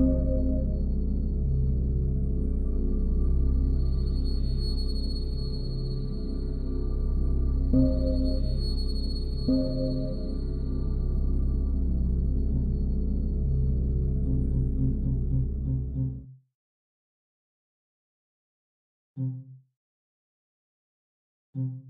Thank mm -hmm. you.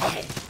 Hey.